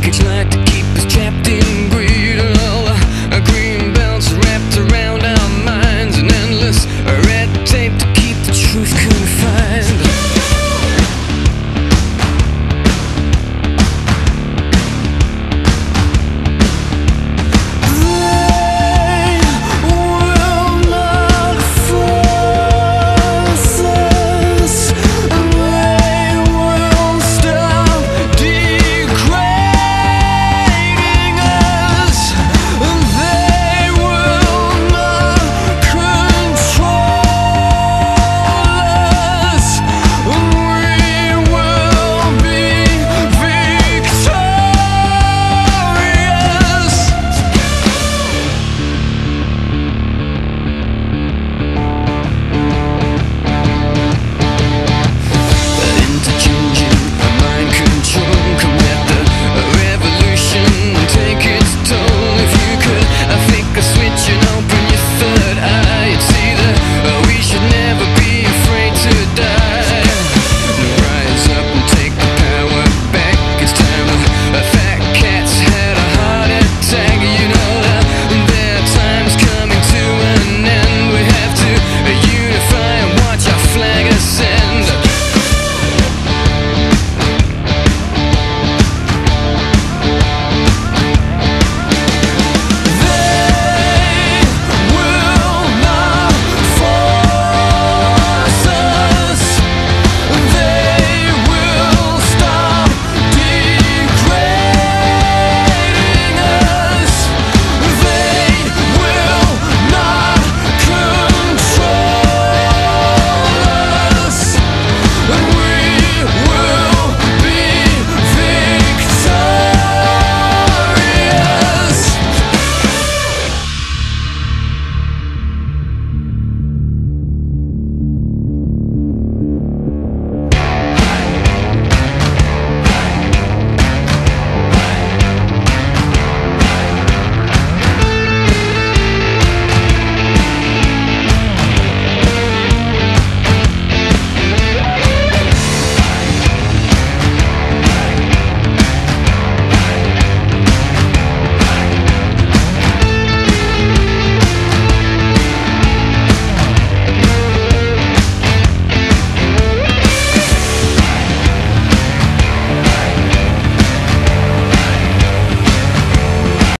It's like the